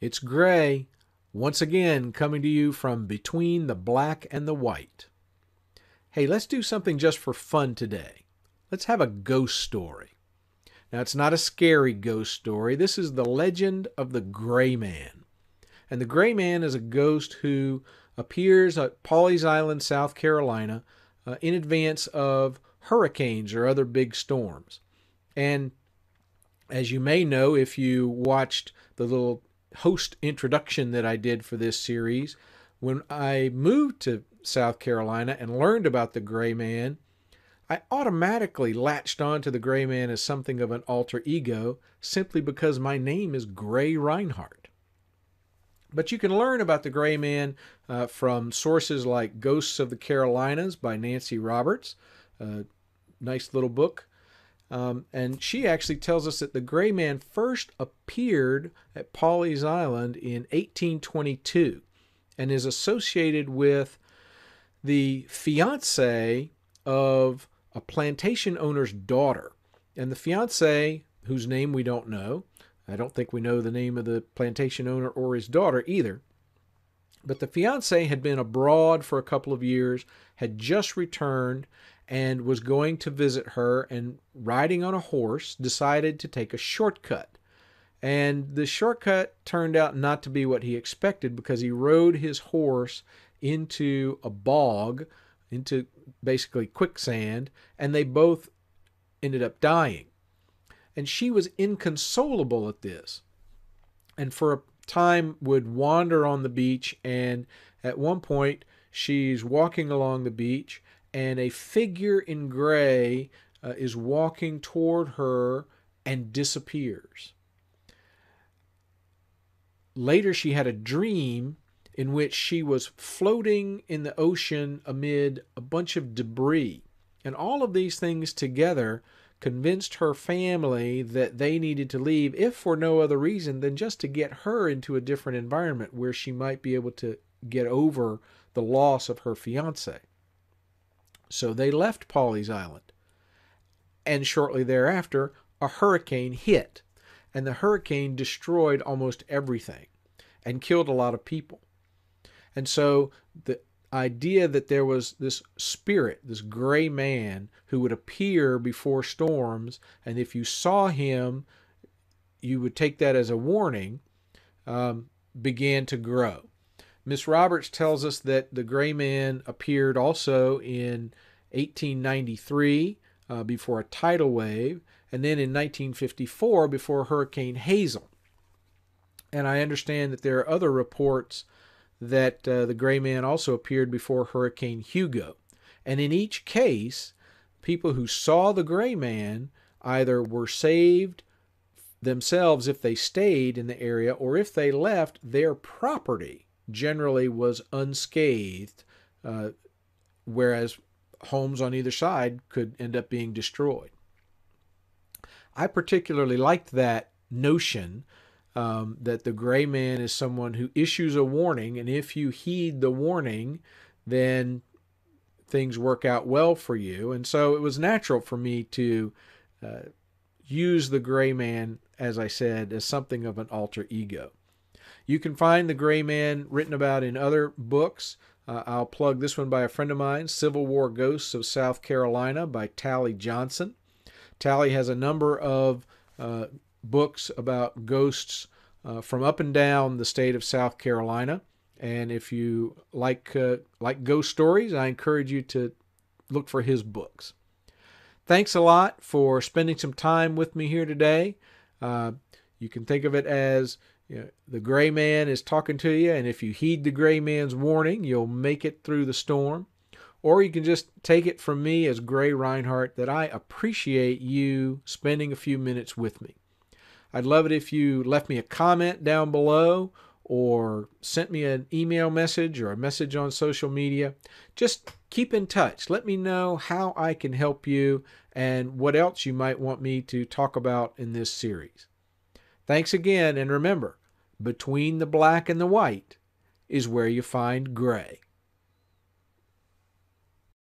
It's Gray, once again coming to you from between the black and the white. Hey, let's do something just for fun today. Let's have a ghost story. Now, it's not a scary ghost story. This is the legend of the Gray Man. And the Gray Man is a ghost who appears at Pawleys Island, South Carolina, uh, in advance of hurricanes or other big storms. And as you may know, if you watched the little host introduction that I did for this series, when I moved to South Carolina and learned about the Gray Man, I automatically latched on to the Gray Man as something of an alter ego simply because my name is Gray Rinehart. But you can learn about the Gray Man uh, from sources like Ghosts of the Carolinas by Nancy Roberts, a nice little book. Um, and she actually tells us that the Gray Man first appeared at Pawleys Island in 1822 and is associated with the fiance of a plantation owner's daughter. And the fiance, whose name we don't know, I don't think we know the name of the plantation owner or his daughter either. But the fiance had been abroad for a couple of years, had just returned, and was going to visit her, and riding on a horse, decided to take a shortcut. And the shortcut turned out not to be what he expected because he rode his horse into a bog, into basically quicksand, and they both ended up dying. And she was inconsolable at this. And for a time would wander on the beach and at one point she's walking along the beach and a figure in gray uh, is walking toward her and disappears. Later, she had a dream in which she was floating in the ocean amid a bunch of debris. And all of these things together convinced her family that they needed to leave, if for no other reason than just to get her into a different environment where she might be able to get over the loss of her fiance. So they left Pawleys Island. And shortly thereafter, a hurricane hit. And the hurricane destroyed almost everything and killed a lot of people. And so the idea that there was this spirit, this gray man who would appear before storms, and if you saw him, you would take that as a warning, um, began to grow. Miss Roberts tells us that the gray man appeared also in 1893 uh, before a tidal wave, and then in 1954 before Hurricane Hazel. And I understand that there are other reports that uh, the gray man also appeared before Hurricane Hugo. And in each case, people who saw the gray man either were saved themselves if they stayed in the area, or if they left, their property generally was unscathed, uh, whereas homes on either side could end up being destroyed. I particularly liked that notion um, that the gray man is someone who issues a warning, and if you heed the warning, then things work out well for you. And so it was natural for me to uh, use the gray man, as I said, as something of an alter ego. You can find the gray man written about in other books. Uh, I'll plug this one by a friend of mine, Civil War Ghosts of South Carolina by Tally Johnson. Tally has a number of uh, books about ghosts uh, from up and down the state of South Carolina. And if you like uh, like ghost stories, I encourage you to look for his books. Thanks a lot for spending some time with me here today. Uh, you can think of it as you know, the gray man is talking to you, and if you heed the gray man's warning, you'll make it through the storm. Or you can just take it from me as Gray Rinehart that I appreciate you spending a few minutes with me. I'd love it if you left me a comment down below or sent me an email message or a message on social media. Just keep in touch. Let me know how I can help you and what else you might want me to talk about in this series. Thanks again, and remember, between the black and the white is where you find gray.